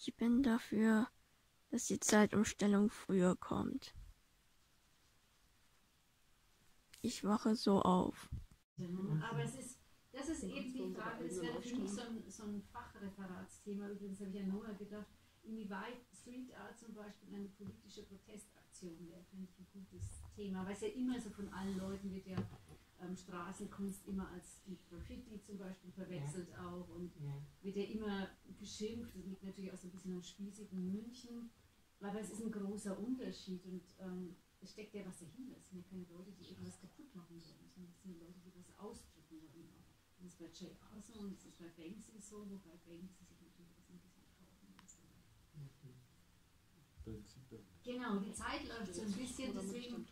Ich bin dafür, dass die Zeitumstellung früher kommt. Ich wache so auf. Aber es ist, das ist eben die Frage, das wäre für mich so ein, so ein Fachreferatsthema. Übrigens habe ich an Noah gedacht, inwieweit Street Art zum Beispiel eine politische Protestaktion wäre, finde ich ein gutes Thema, weil es ja immer so von allen Leuten wird ja ähm, Straßenkunst immer als Graffiti zum Beispiel verwechselt ja. auch und ja. wird ja immer geschimpft. Das liegt natürlich auch so ein bisschen am spießigen München, aber es ist ein großer Unterschied und ähm, es steckt ja was dahinter. Es sind ja keine Leute, die irgendwas kaputt machen wollen, sondern es sind Leute, die was ausdrücken wollen. Auch. Das ist bei J. R. so und das ist bei Banksy so, wobei Banksy sich natürlich das ein bisschen kaufen lässt. Genau, die Zeit läuft so ein bisschen, deswegen